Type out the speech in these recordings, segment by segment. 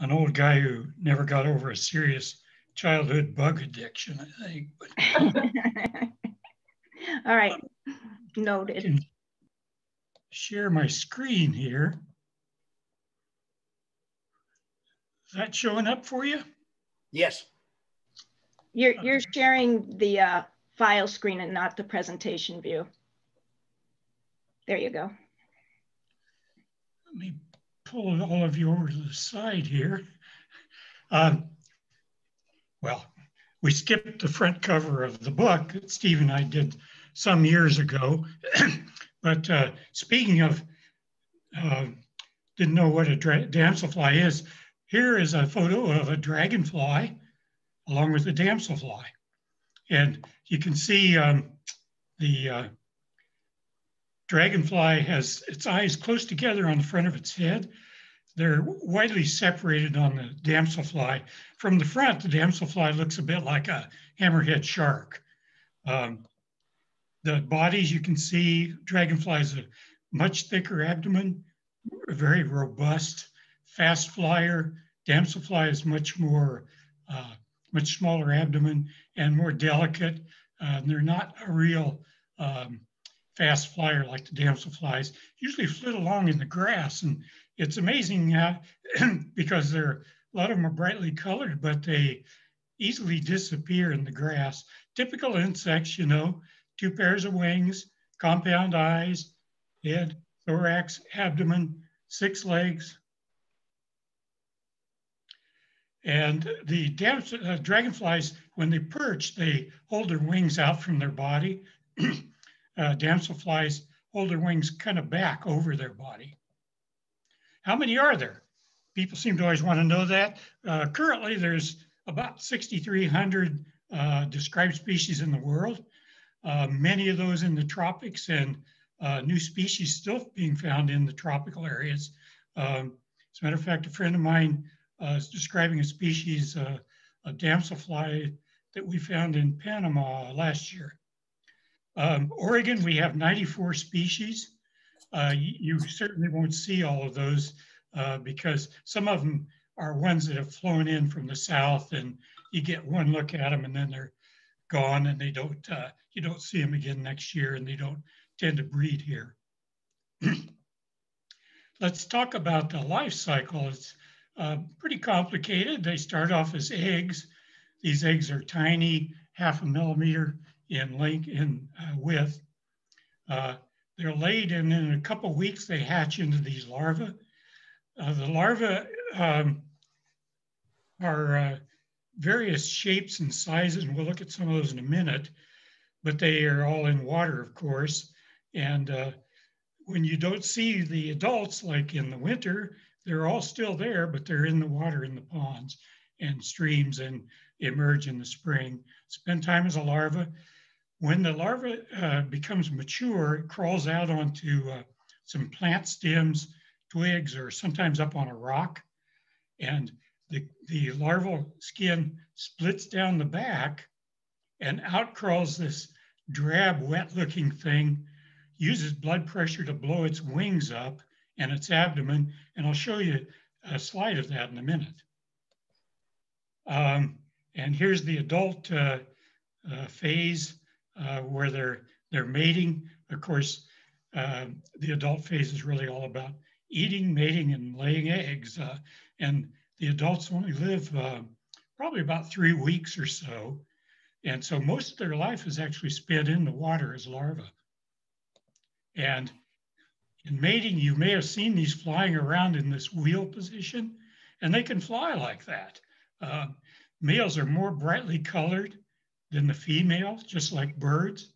an old guy who never got over a serious childhood bug addiction, I think. But All right, noted. share my screen here. Is that showing up for you? Yes. You're, you're sharing the uh, file screen and not the presentation view. There you go. Let me pull all of you over to the side here. Um, well, we skipped the front cover of the book that Steve and I did some years ago. but uh, speaking of, uh, didn't know what a damselfly is, here is a photo of a dragonfly along with the damselfly. And you can see um, the uh, dragonfly has its eyes close together on the front of its head. They're widely separated on the damselfly. From the front, the damselfly looks a bit like a hammerhead shark. Um, the bodies you can see, dragonfly has a much thicker abdomen, very robust, fast flyer. Damselfly is much more, uh, much smaller abdomen and more delicate. Uh, they're not a real um, fast flyer like the damselflies. Usually flit along in the grass, and it's amazing because they're a lot of them are brightly colored, but they easily disappear in the grass. Typical insects, you know, two pairs of wings, compound eyes, head, thorax, abdomen, six legs. And the uh, dragonflies, when they perch, they hold their wings out from their body. uh, damselflies hold their wings kind of back over their body. How many are there? People seem to always want to know that. Uh, currently, there's about 6,300 uh, described species in the world uh, many of those in the tropics and uh, new species still being found in the tropical areas. Um, as a matter of fact, a friend of mine uh, is describing a species, a damselfly that we found in Panama last year. Um, Oregon, we have 94 species. Uh, you, certainly won't see all of those uh, because some of them are ones that have flown in from the south and you get one look at them and then they're gone and they don't, uh, you don't see them again next year and they don't tend to breed here. Let's talk about the life cycle. It's uh, pretty complicated. They start off as eggs. These eggs are tiny, half a millimeter in length, in uh, width. Uh, they're laid and in a couple weeks they hatch into these larvae. Uh, the larvae um, are uh, various shapes and sizes, and we'll look at some of those in a minute, but they are all in water, of course. And uh, when you don't see the adults, like in the winter, they're all still there, but they're in the water in the ponds and streams and emerge in the spring. Spend time as a larva. When the larva uh, becomes mature, it crawls out onto uh, some plant stems, twigs, or sometimes up on a rock. And the, the larval skin splits down the back and out crawls this drab, wet looking thing, uses blood pressure to blow its wings up and its abdomen. And I'll show you a slide of that in a minute. Um, and here's the adult uh, uh, phase uh, where they're, they're mating. Of course, uh, the adult phase is really all about eating, mating, and laying eggs. Uh, and the adults only live uh, probably about three weeks or so. And so most of their life is actually spent in the water as larvae. And in mating, you may have seen these flying around in this wheel position, and they can fly like that. Uh, males are more brightly colored than the female, just like birds.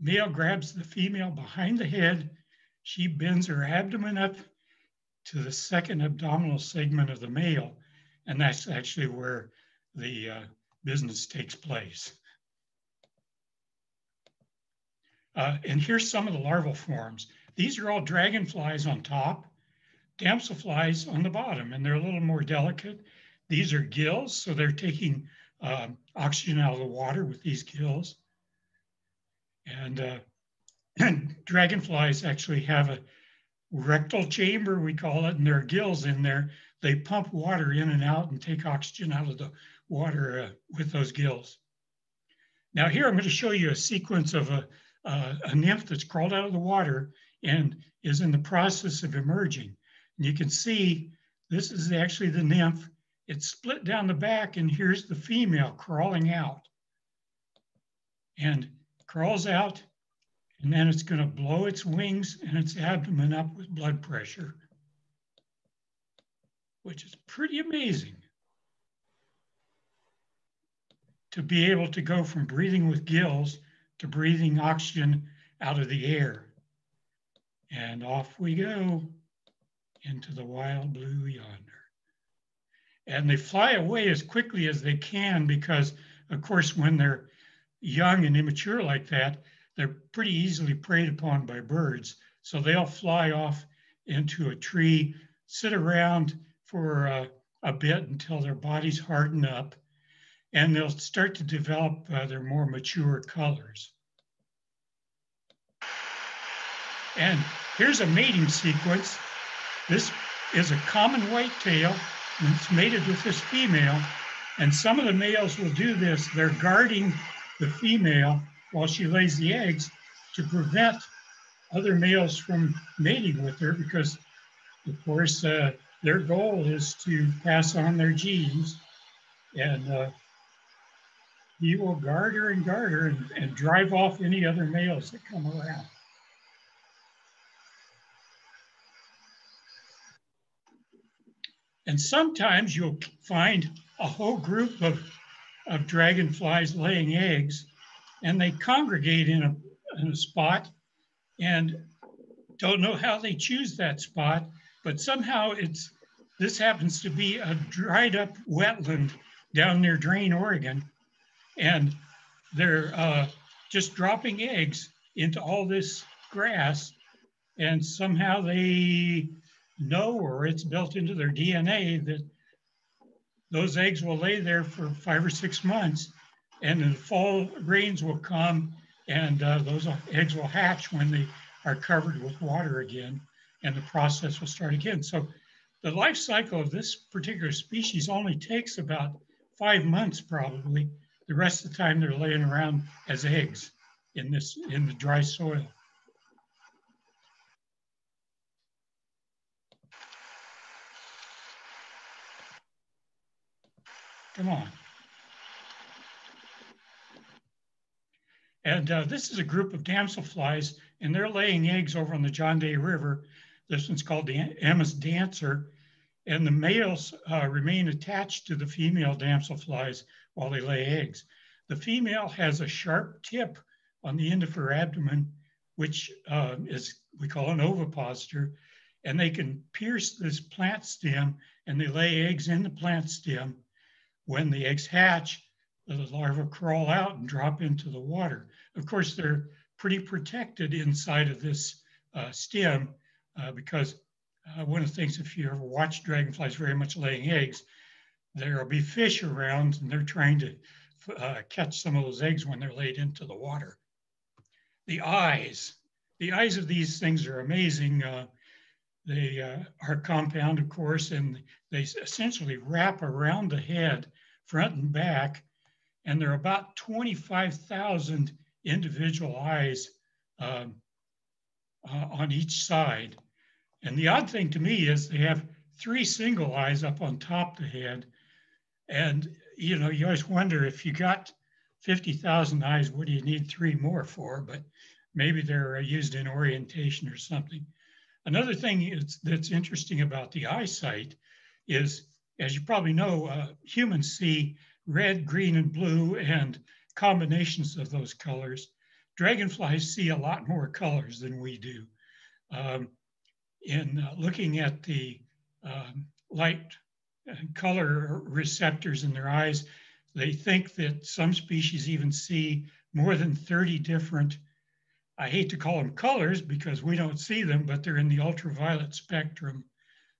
Male grabs the female behind the head. She bends her abdomen up to the second abdominal segment of the male. And that's actually where the uh, business takes place. Uh, and here's some of the larval forms. These are all dragonflies on top, damselflies on the bottom, and they're a little more delicate. These are gills, so they're taking um, oxygen out of the water with these gills. And, uh, dragonflies actually have a rectal chamber, we call it, and their gills in there they pump water in and out and take oxygen out of the water uh, with those gills. Now here I'm going to show you a sequence of a, uh, a nymph that's crawled out of the water and is in the process of emerging. And you can see this is actually the nymph. It's split down the back and here's the female crawling out. And crawls out and then it's going to blow its wings and its abdomen up with blood pressure, which is pretty amazing. To be able to go from breathing with gills to breathing oxygen out of the air. And off we go into the wild blue yonder. And they fly away as quickly as they can because, of course, when they're young and immature like that, they're pretty easily preyed upon by birds. So they'll fly off into a tree, sit around for uh, a bit until their bodies harden up, and they'll start to develop uh, their more mature colors. And here's a mating sequence. This is a common whitetail, it's mated with this female. And some of the males will do this. They're guarding the female while she lays the eggs to prevent other males from mating with her because, of course, uh, their goal is to pass on their genes. And uh, he will guard her and guard her and, and drive off any other males that come around. And sometimes you'll find a whole group of, of dragonflies laying eggs and they congregate in a, in a spot and don't know how they choose that spot, but somehow it's this happens to be a dried up wetland down near Drain, Oregon, and they're uh, just dropping eggs into all this grass, and somehow they know or it's built into their DNA that those eggs will lay there for five or six months and the fall rains will come and uh, those eggs will hatch when they are covered with water again and the process will start again. So the life cycle of this particular species only takes about five months probably. The rest of the time they're laying around as eggs in this in the dry soil. Come on. And uh, this is a group of damselflies, and they're laying eggs over on the John Day River. This one's called the Emma's Dancer. And the males uh, remain attached to the female damselflies while they lay eggs. The female has a sharp tip on the end of her abdomen, which uh, is we call an ovipositor, and they can pierce this plant stem and they lay eggs in the plant stem. When the eggs hatch, the larvae crawl out and drop into the water. Of course, they're pretty protected inside of this uh, stem uh, because uh, one of the things, if you ever watch dragonflies very much laying eggs, there'll be fish around and they're trying to uh, catch some of those eggs when they're laid into the water. The eyes, the eyes of these things are amazing. They uh, are compound, of course, and they essentially wrap around the head, front and back, and there are about 25,000 individual eyes um, uh, on each side. And the odd thing to me is they have three single eyes up on top of the head. And, you know, you always wonder if you got 50,000 eyes, what do you need three more for? But maybe they're uh, used in orientation or something. Another thing is, that's interesting about the eyesight is, as you probably know, uh, humans see red, green, and blue, and combinations of those colors. Dragonflies see a lot more colors than we do. Um, in uh, looking at the um, light and color receptors in their eyes, they think that some species even see more than 30 different, I hate to call them colors because we don't see them, but they're in the ultraviolet spectrum,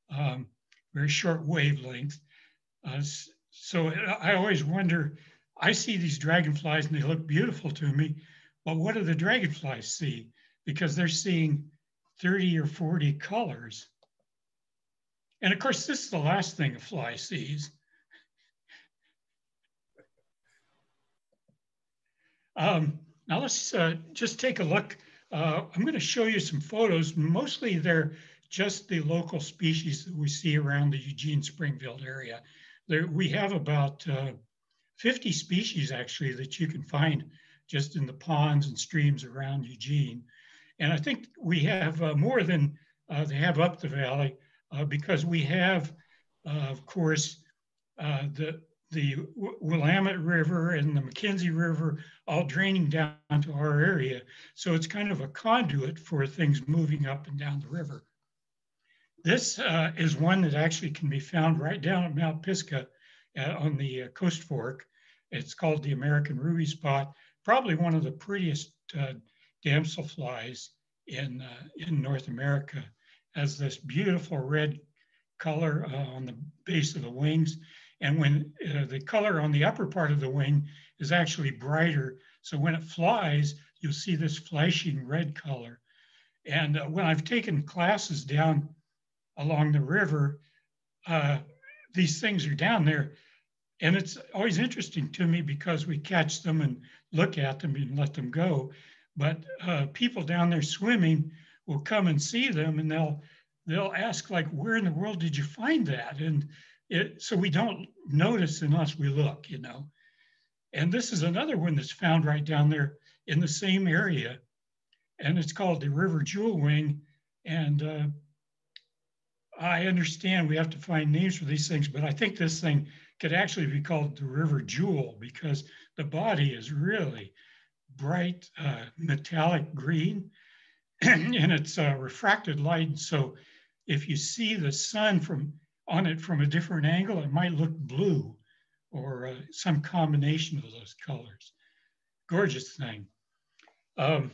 um, very short wavelength. Uh, so I always wonder, I see these dragonflies and they look beautiful to me, but what do the dragonflies see? Because they're seeing 30 or 40 colors. And of course, this is the last thing a fly sees. Um, now let's uh, just take a look. Uh, I'm going to show you some photos. Mostly they're just the local species that we see around the Eugene Springfield area. There, we have about uh, 50 species actually that you can find just in the ponds and streams around Eugene. And I think we have uh, more than uh, they have up the valley uh, because we have, of course, the, the Willamette River and the McKenzie River all draining down to our area. So it's kind of a conduit for things moving up and down the river. This uh, is one that actually can be found right down at Mount Pisgah on the Coast Fork. It's called the American ruby spot, probably one of the prettiest uh, damselflies in, uh, in North America. Has this beautiful red color uh, on the base of the wings. And when uh, the color on the upper part of the wing is actually brighter. So when it flies, you'll see this flashing red color. And uh, when I've taken classes down along the river, uh, these things are down there and it's always interesting to me because we catch them and look at them and let them go. But uh, people down there swimming will come and see them and they'll they'll ask like, where in the world did you find that? And it, so we don't notice unless we look, you know. And this is another one that's found right down there in the same area. And it's called the River Jewel Wing. And uh, I understand we have to find names for these things, but I think this thing could actually be called the river jewel because the body is really bright uh, metallic green and it's uh, refracted light. So if you see the sun from on it from a different angle, it might look blue or uh, some combination of those colors. Gorgeous thing. Um,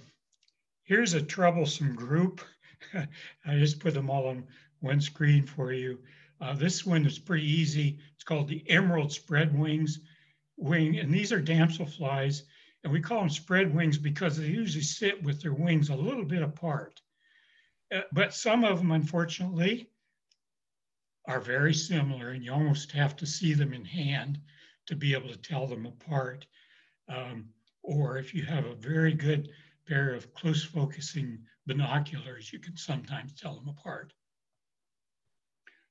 here's a troublesome group. I just put them all on one screen for you. Uh, this one is pretty easy. It's called the emerald spread wings wing, and these are damselflies, and we call them spread wings because they usually sit with their wings a little bit apart. Uh, but some of them, unfortunately, are very similar, and you almost have to see them in hand to be able to tell them apart. Um, or if you have a very good pair of close focusing binoculars, you can sometimes tell them apart.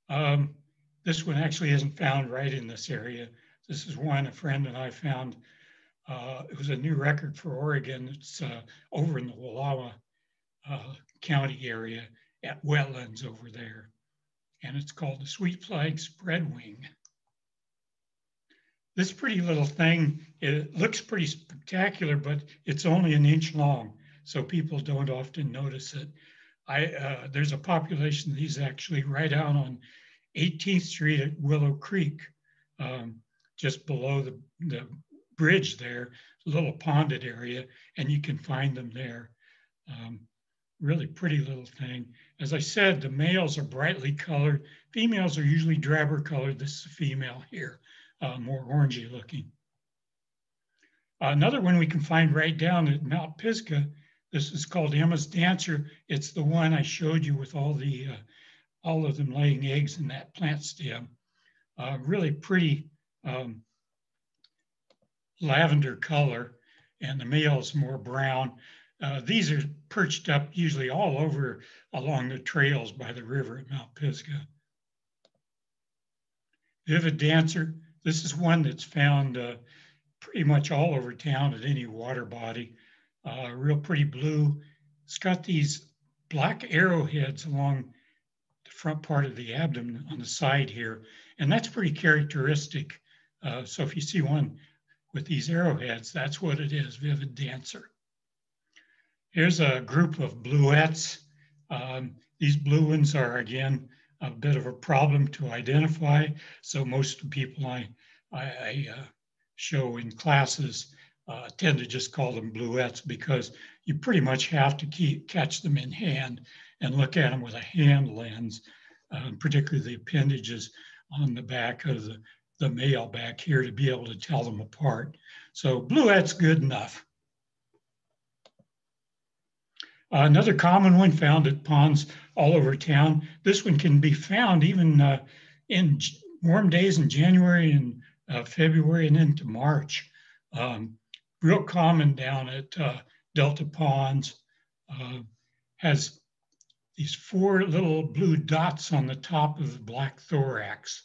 Um, this one actually isn't found right in this area. This is one a friend and I found. Uh, it was a new record for Oregon. It's uh, over in the Wallowa uh, County area at wetlands over there. And it's called the Sweet Flag Spreadwing. This pretty little thing, it looks pretty spectacular, but it's only an inch long. So people don't often notice it. I, uh, there's a population of these actually right out on 18th Street at Willow Creek, um, just below the, the bridge there, a little ponded area, and you can find them there. Um, really pretty little thing. As I said, the males are brightly colored. Females are usually drabber colored. This is a female here, uh, more orangey looking. another one we can find right down at Mount Pisgah. This is called Emma's Dancer. It's the one I showed you with all the uh, all of them laying eggs in that plant stem. Uh, really pretty um, lavender color, and the male is more brown. Uh, these are perched up usually all over along the trails by the river at Mount Pisgah. Vivid dancer, this is one that's found uh, pretty much all over town at any water body. Uh, real pretty blue. It's got these black arrowheads along the front part of the abdomen on the side here. And that's pretty characteristic. Uh, so if you see one with these arrowheads, that's what it is, vivid dancer. Here's a group of bluets. Um, these blue ones are, again, a bit of a problem to identify. So most people I, I, I uh, show in classes uh, tend to just call them bluets because you pretty much have to keep, catch them in hand and look at them with a hand lens, uh, particularly the appendages on the back of the, the male back here to be able to tell them apart. So bluet's good enough. Uh, another common one found at ponds all over town. This one can be found even uh, in warm days in January and uh, February and into March. Um, real common down at uh, Delta Ponds. Uh, has these four little blue dots on the top of the black thorax.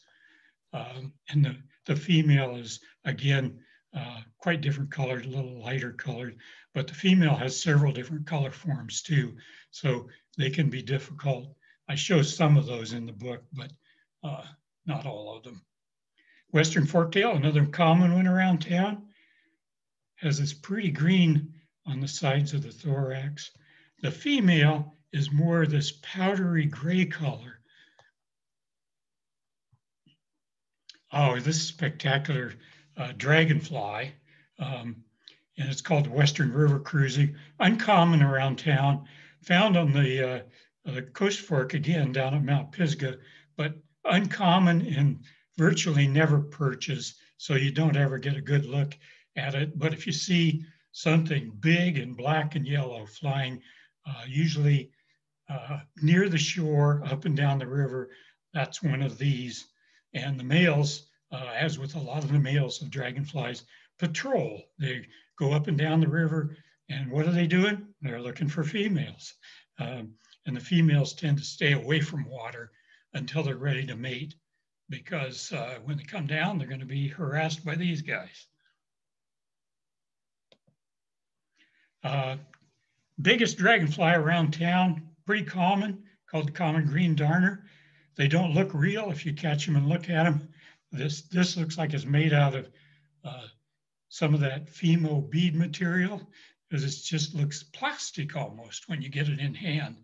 Um, and the, the female is, again, uh, quite different colored, a little lighter colored, but the female has several different color forms too. So they can be difficult. I show some of those in the book, but uh, not all of them. Western forktail, another common one around town, has this pretty green on the sides of the thorax. The female is more this powdery gray color. Oh, this spectacular uh, dragonfly. Um, and it's called Western River Cruiser. Uncommon around town, found on the, uh, the Coast Fork again down at Mount Pisgah, but uncommon and virtually never perches, so you don't ever get a good look at it. But if you see something big and black and yellow flying, uh, usually uh, near the shore, up and down the river, that's one of these. And the males, uh, as with a lot of the males of dragonflies, patrol. They go up and down the river, and what are they doing? They're looking for females. Um, and the females tend to stay away from water until they're ready to mate because uh, when they come down, they're going to be harassed by these guys. Uh, biggest dragonfly around town, pretty common, called the common green darner. They don't look real if you catch them and look at them. This, this looks like it's made out of uh, some of that Fimo bead material because it just looks plastic almost when you get it in hand.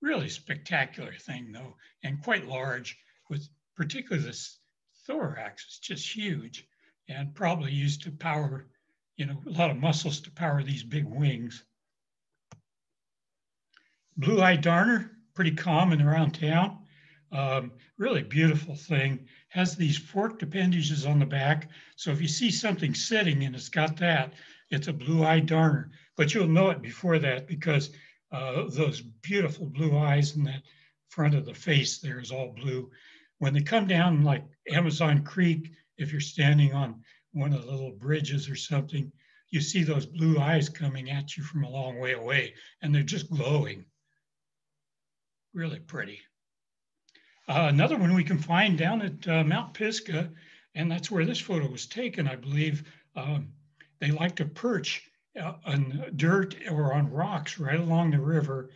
Really spectacular thing though, and quite large with particularly this thorax is just huge and probably used to power, you know, a lot of muscles to power these big wings. Blue-eyed darner, pretty common around town. Um, really beautiful thing. Has these forked appendages on the back. So if you see something sitting and it's got that, it's a blue-eyed darner. But you'll know it before that because uh, those beautiful blue eyes in that front of the face there is all blue when they come down like Amazon Creek, if you're standing on one of the little bridges or something, you see those blue eyes coming at you from a long way away, and they're just glowing. Really pretty. Uh, another one we can find down at uh, Mount Pisgah, and that's where this photo was taken, I believe. Um, they like to perch uh, on dirt or on rocks right along the river.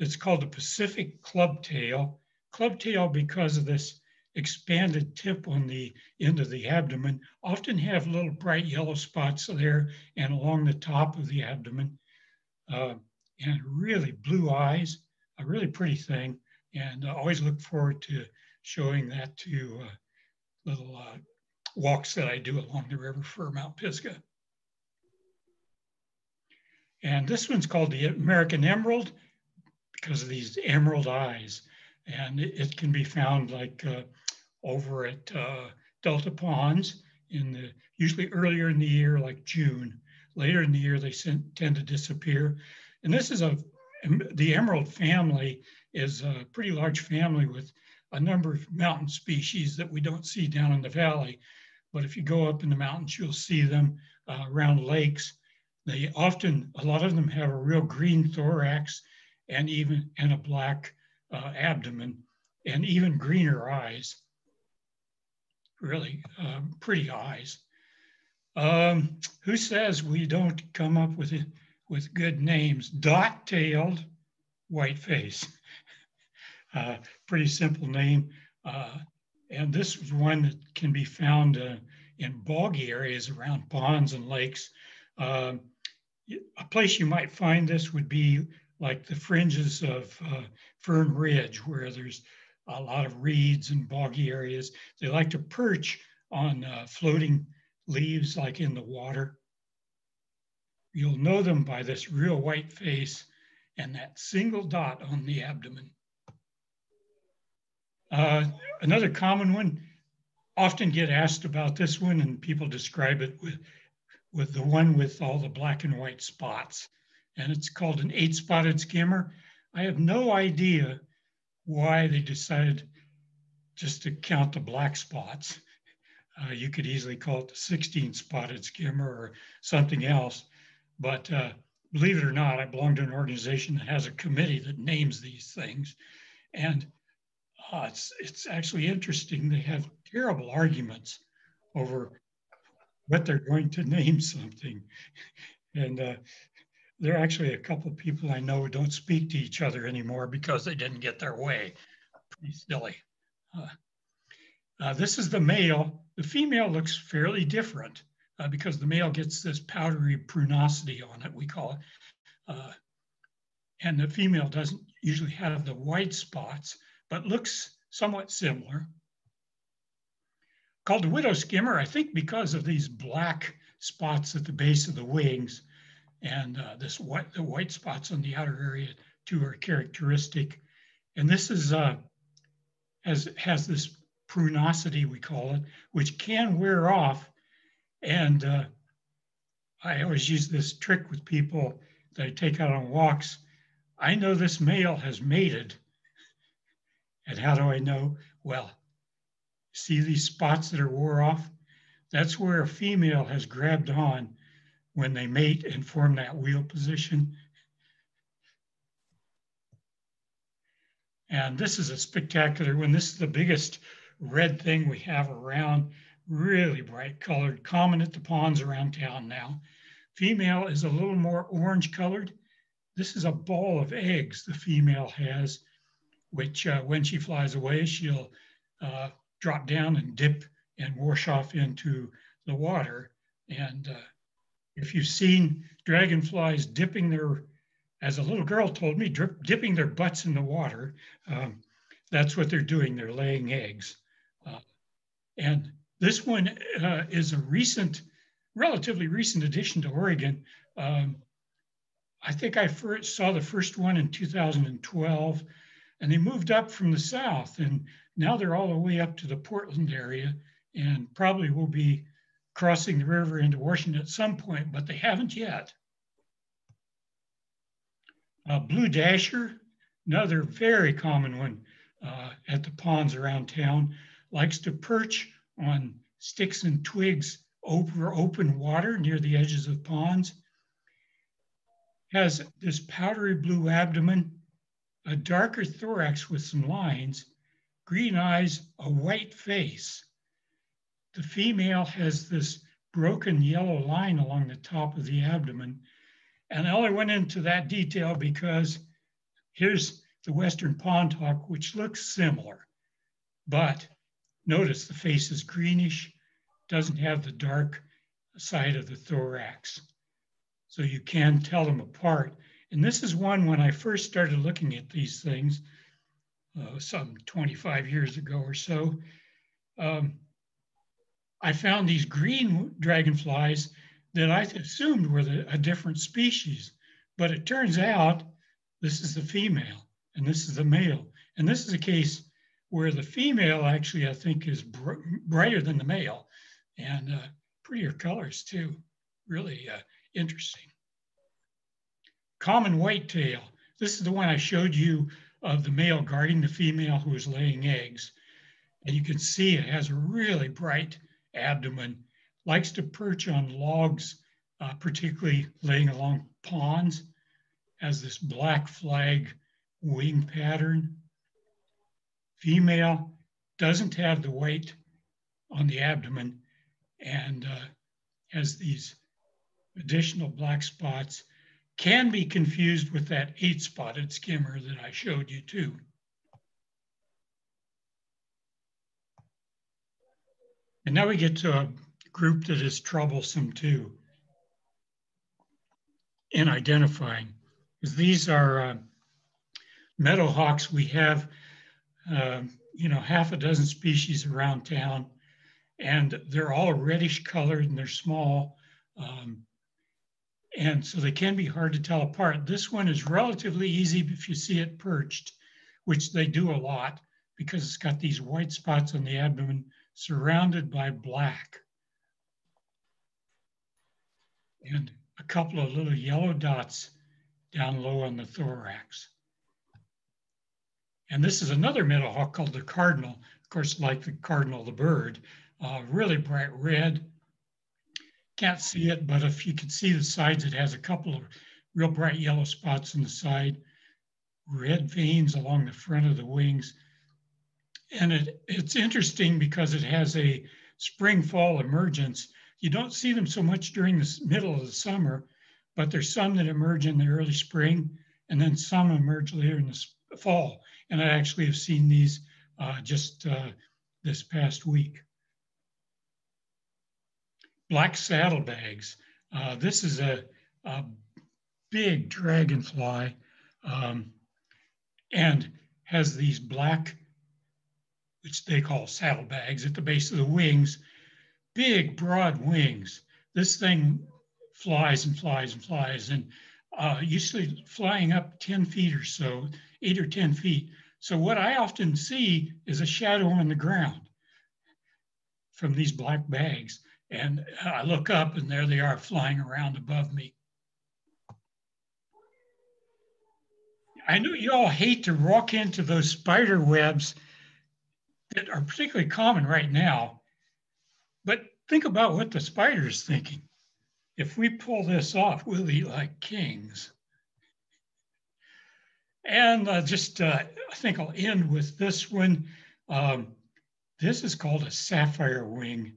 It's called the Pacific clubtail. Clubtail because of this expanded tip on the end of the abdomen often have little bright yellow spots there and along the top of the abdomen. Uh, and really blue eyes, a really pretty thing. And I always look forward to showing that to uh, little uh, walks that I do along the river for Mount Pisgah. And this one's called the American Emerald because of these emerald eyes. And it, it can be found like uh, over at uh, Delta Ponds in the usually earlier in the year, like June. Later in the year, they tend to disappear. And this is a the emerald family is a pretty large family with a number of mountain species that we don't see down in the valley. But if you go up in the mountains, you'll see them uh, around lakes. They often, a lot of them have a real green thorax and even and a black uh, abdomen and even greener eyes really um, pretty eyes. Um, who says we don't come up with it, with good names? Dot-tailed whiteface. Pretty simple name. Uh, and this is one that can be found uh, in boggy areas around ponds and lakes. Um, a place you might find this would be like the fringes of uh, Fern Ridge, where there's a lot of reeds and boggy areas. They like to perch on uh, floating leaves like in the water. You'll know them by this real white face and that single dot on the abdomen. Uh, another common one, often get asked about this one and people describe it with, with the one with all the black and white spots. and it's called an eight spotted skimmer. I have no idea why they decided just to count the black spots. Uh, you could easily call it the 16 spotted skimmer or something else. But uh, believe it or not, I belong to an organization that has a committee that names these things. And it's, it's actually interesting. They have terrible arguments over what they're going to name something. And uh, there are actually a couple of people I know who don't speak to each other anymore because they didn't get their way. Pretty silly. Uh, uh, this is the male. The female looks fairly different uh, because the male gets this powdery pruinosity on it, we call it. Uh, and the female doesn't usually have the white spots, but looks somewhat similar. Called the widow skimmer, I think because of these black spots at the base of the wings and uh, this white, the white spots on the outer area too are characteristic. And this is uh, has, has this pruinosity, we call it, which can wear off. And uh, I always use this trick with people that I take out on walks. I know this male has mated. And how do I know? Well, see these spots that are wore off? That's where a female has grabbed on when they mate and form that wheel position. And this is a spectacular one. This is the biggest red thing we have around, really bright colored, common at the ponds around town now. Female is a little more orange colored. This is a ball of eggs the female has, which uh, when she flies away, she'll uh, drop down and dip and wash off into the water. And uh, if you've seen dragonflies dipping their, as a little girl told me, drip, dipping their butts in the water, um, that's what they're doing. They're laying eggs. Uh, and this one uh, is a recent, relatively recent addition to Oregon. Um, I think I first saw the first one in 2012, and they moved up from the south, and now they're all the way up to the Portland area, and probably will be crossing the river into Washington at some point, but they haven't yet. Uh, Blue Dasher, another very common one uh, at the ponds around town likes to perch on sticks and twigs over open water near the edges of ponds. Has this powdery blue abdomen, a darker thorax with some lines, green eyes, a white face. The female has this broken yellow line along the top of the abdomen. And I only went into that detail because here's the Western pond hawk, which looks similar, but Notice the face is greenish, doesn't have the dark side of the thorax. So you can tell them apart. And this is one when I first started looking at these things, uh, some 25 years ago or so, um, I found these green dragonflies that I assumed were the, a different species. But it turns out this is the female and this is the male. And this is a case where the female actually, I think, is br brighter than the male and uh, prettier colors too. Really uh, interesting. Common whitetail. This is the one I showed you of the male guarding the female who is laying eggs. And you can see it has a really bright abdomen, likes to perch on logs, uh, particularly laying along ponds, has this black flag wing pattern. Female doesn't have the weight on the abdomen and uh, has these additional black spots, can be confused with that eight spotted skimmer that I showed you too. And now we get to a group that is troublesome too in identifying, these are uh, meadowhawks we have um, you know, half a dozen species around town, and they're all reddish colored and they're small. Um, and so they can be hard to tell apart. This one is relatively easy if you see it perched, which they do a lot because it's got these white spots on the abdomen surrounded by black. And a couple of little yellow dots down low on the thorax. And this is another meadowhawk called the cardinal, of course, like the cardinal, the bird, uh, really bright red. Can't see it, but if you can see the sides, it has a couple of real bright yellow spots on the side, red veins along the front of the wings. And it, it's interesting because it has a spring fall emergence. You don't see them so much during the middle of the summer, but there's some that emerge in the early spring and then some emerge later in the fall. And I actually have seen these uh, just uh, this past week. Black saddlebags. Uh, this is a, a, big dragonfly um, and has these black, which they call saddlebags at the base of the wings, big broad wings. This thing flies and flies and flies and uh, usually flying up 10 feet or so, eight or 10 feet. So what I often see is a shadow on the ground from these black bags. And I look up and there they are flying around above me. I know you all hate to walk into those spider webs that are particularly common right now, but think about what the spider is thinking. If we pull this off, we'll eat like kings. And uh, just, uh, I think I'll end with this one. Um, this is called a sapphire wing.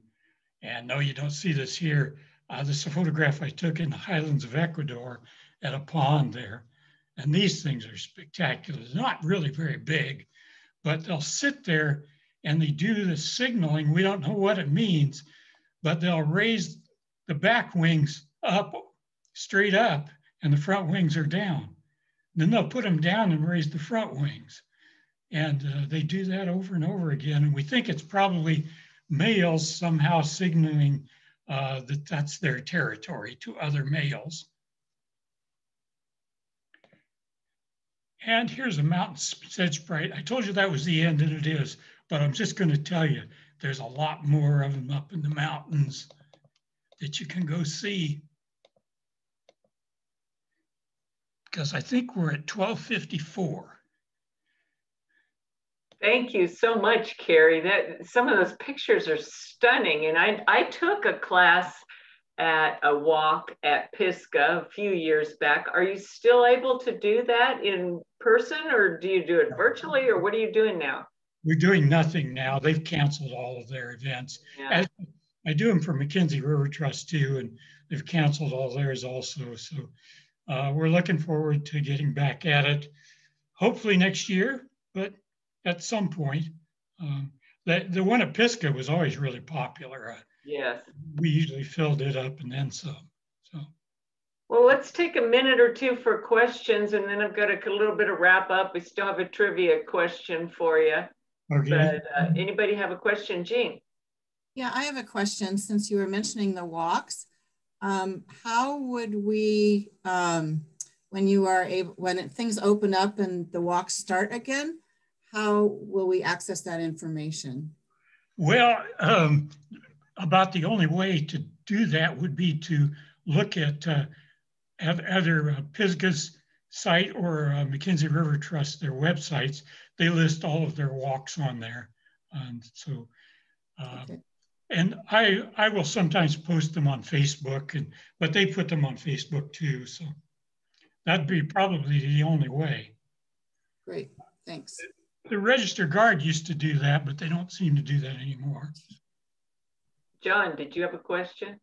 And no, you don't see this here. Uh, this is a photograph I took in the highlands of Ecuador at a pond there. And these things are spectacular. They're not really very big, but they'll sit there and they do the signaling. We don't know what it means, but they'll raise the back wings up, straight up, and the front wings are down. Then they'll put them down and raise the front wings. And uh, they do that over and over again. And we think it's probably males somehow signaling uh, that that's their territory to other males. And here's a mountain sedge-bright. I told you that was the end, and it is, but I'm just going to tell you there's a lot more of them up in the mountains that you can go see. because I think we're at 1254. Thank you so much, Cary. That some of those pictures are stunning. And I, I took a class at a walk at Pisgah a few years back. Are you still able to do that in person or do you do it virtually or what are you doing now? We're doing nothing now. They've canceled all of their events. Yeah. I do them for McKenzie River Trust too, and they've canceled all theirs also. So uh, we're looking forward to getting back at it, hopefully next year, but at some point. Um, the, the one at Pisgah was always really popular. Uh, yes. We usually filled it up and then some. So. Well, let's take a minute or two for questions, and then I've got a, a little bit of wrap up. We still have a trivia question for you. Okay. But uh, anybody have a question, Jean? Yeah, I have a question. Since you were mentioning the walks, um, how would we, um, when you are able, when things open up and the walks start again, how will we access that information? Well, um, about the only way to do that would be to look at uh, either uh, Pisgah's site or uh, McKenzie River Trust, their websites. They list all of their walks on there. And so uh, okay and I I will sometimes post them on Facebook, and but they put them on Facebook too. So that'd be probably the only way. Great, thanks. The Register Guard used to do that, but they don't seem to do that anymore. John, did you have a question?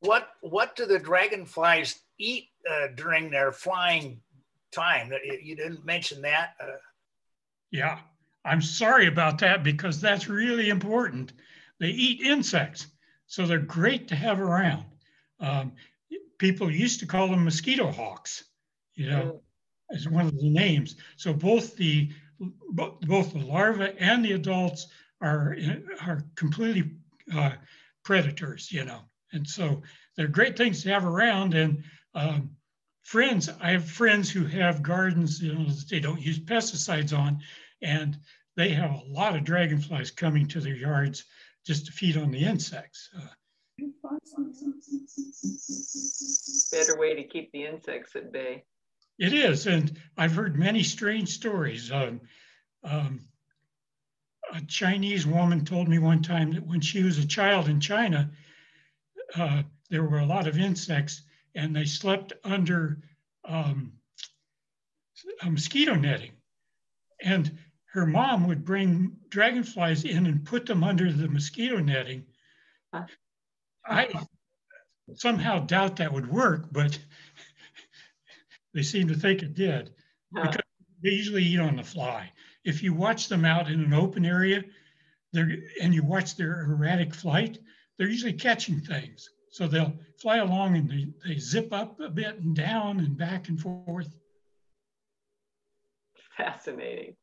What what do the dragonflies eat uh, during their flying time? You didn't mention that. Uh... Yeah, I'm sorry about that because that's really important. They eat insects, so they're great to have around. Um, people used to call them mosquito hawks, you know, as one of the names. So both the both the larvae and the adults are are completely uh, predators, you know, and so they're great things to have around. And um, friends, I have friends who have gardens, you know, they don't use pesticides on, and they have a lot of dragonflies coming to their yards just to feed on the insects. Uh, Better way to keep the insects at bay. It is, and I've heard many strange stories. Um, um, a Chinese woman told me one time that when she was a child in China, uh, there were a lot of insects, and they slept under um, mosquito netting, and her mom would bring dragonflies in and put them under the mosquito netting. I somehow doubt that would work, but they seem to think it did because they usually eat on the fly. If you watch them out in an open area they're, and you watch their erratic flight, they're usually catching things. So they'll fly along and they, they zip up a bit and down and back and forth. Fascinating.